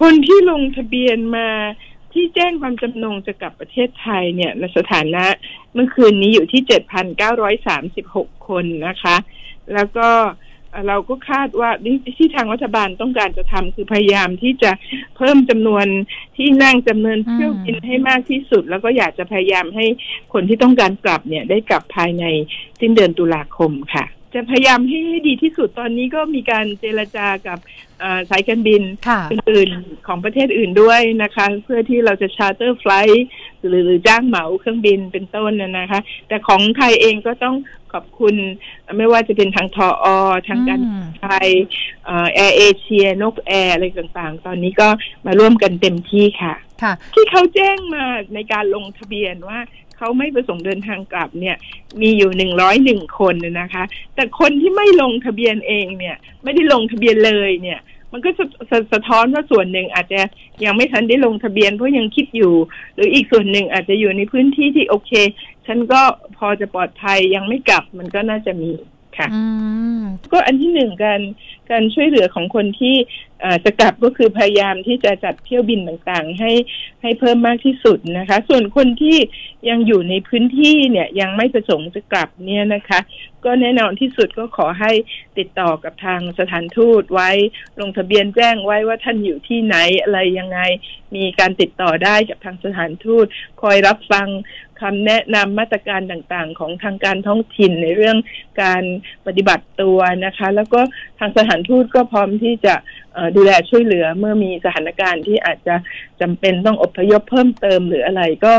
คนที่ลงทะเบียนมาที่แจ้งความจำนงจะกลับประเทศไทยเนี่ยในสถานะเมื่อคืนนี้อยู่ที่7,936คนนะคะ แล้วก็เราก็คาดว่าที่ทางรัฐบาลต้องการจะทำคือพยายามที่จะเพิ่มจำนวนที่นั่งจำนวนเที่ยวบินให้มากที่สุด แล้วก็อยากจะพยายามให้คนที่ต้องการกลับเนี่ยได้กลับภายในสิ้นเดือนตุลาคมค่ะ จะพยายามให้ดีที่สุดตอนนี้ก็มีการเจรจากับสายการบินอื่นๆของประเทศอื่นด้วยนะคะ เพื่อที่เราจะ charter flight หรือจ้างเหมาเครื่องบินเป็นต้นนะคะ แต่ของไทยเองก็ต้องขอบคุณ ไม่ว่าจะเป็นทางทออทางการไทยแอร์เอเชียนกแอร์อะไรต่างๆ ตอนนี้ก็มาร่วมกันเต็มที่ค่ะค่ะที่เขาแจ้งมาในการลงทะเบียนว่า เขาไม่ประสงค์เดินทางกลับเนี่ย มีอยู่หนึ่งร้อยหนึ่งคนนะคะ แต่คนที่ไม่ลงทะเบียนเองเนี่ย ไม่ได้ลงทะเบียนเลยเนี่ยมันก็สสสะท้อนว่าส่วนหนึ่งอาจจะยังไม่ทันได้ลงทะเบียนเพราะยังคิดอยู่ หรืออีกส่วนหนึ่งอาจจะอยู่ในพื้นที่ที่โอเค ฉันก็พอจะปลอดภัยยังไม่กลับมันก็น่าจะมีค่ะก็อันที่หนึ่งการการช่วยเหลือของคนที่จะกลับก็คือพยายามที่จะจัดเที่ยวบินต่างๆ ให้ให้เพิ่มมากที่สุดนะคะ ส่วนคนที่ยังอยู่ในพื้นที่เนี่ยยังไม่ประสงค์จะกลับเนี่ยนะคะ ก็แน่นอนที่สุดก็ขอให้ติดต่อกับทางสถานทูตไว้ลงทะเบียนแจ้งไว้ว่าท่านอยู่ที่ไหนอะไรยังไงมีการติดต่อได้จากทางสถานทูต คอยรับฟังคำแนะนำมาตรการต่างๆ ของทางการท้องถิ่นในเรื่องการปฏิบัติตัวนะคะ แล้วก็ทางสถานทูตก็พร้อมที่จะดูแลช่วยเหลือเมื่อมีสถานการณ์ที่อาจจะจำเป็นต้องอพยพเพิ่มเติมหรืออะไรก็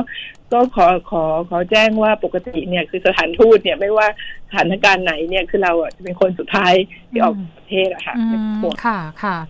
ก็ขอขอขอแจ้งว่าปกติเนี่ยคือสถานทูตเนี่ยไม่ว่าสถานการณ์ไหนเนี่ยคือเราจะเป็นคนสุดท้ายที่ออกประเทศอะค่ะค่ะค่ะ